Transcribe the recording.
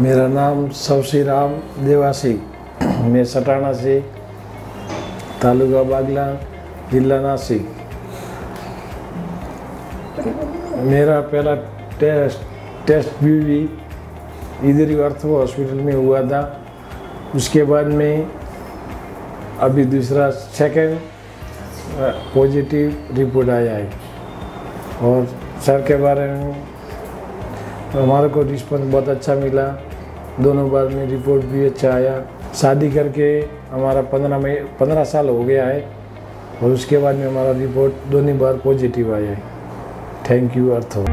मेरा नाम सवसी राम देवासी। मैं सटाना से तालुका बागला जिला नासिक। मेरा पहला टेस्ट टेस्ट भी, भी इधर ही अर्थ हॉस्पिटल में हुआ था। उसके बाद में अभी दूसरा सेकंड पॉजिटिव रिपोर्ट आया है। और सर के बारे में तो हमारे को रिस्पॉन्स बहुत अच्छा मिला। दोनों बार में रिपोर्ट भी अच्छा आया। शादी करके हमारा पंद्रह में पंद्रह साल हो गया है और उसके बाद में हमारा रिपोर्ट दोनों बार पॉजिटिव आया है। थैंक यू अर्थो